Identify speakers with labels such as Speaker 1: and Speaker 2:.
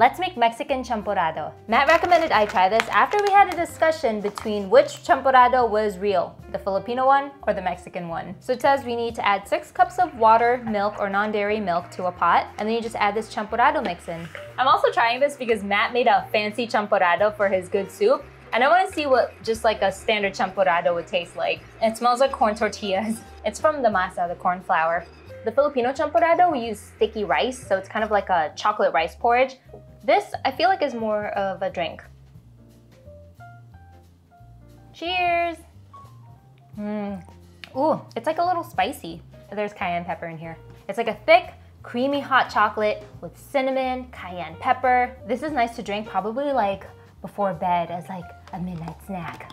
Speaker 1: Let's make Mexican champorado. Matt recommended I try this after we had a discussion between which champorado was real, the Filipino one or the Mexican one. So it says we need to add six cups of water, milk, or non-dairy milk to a pot, and then you just add this champorado mix in. I'm also trying this because Matt made a fancy champorado for his good soup, and I want to see what just like a standard champorado would taste like. It smells like corn tortillas. It's from the masa, the corn flour. The Filipino champorado, we use sticky rice, so it's kind of like a chocolate rice porridge. This, I feel like, is more of a drink. Cheers! Mmm. Ooh, it's like a little spicy. There's cayenne pepper in here. It's like a thick, creamy hot chocolate with cinnamon, cayenne pepper. This is nice to drink probably like before bed as like a midnight snack.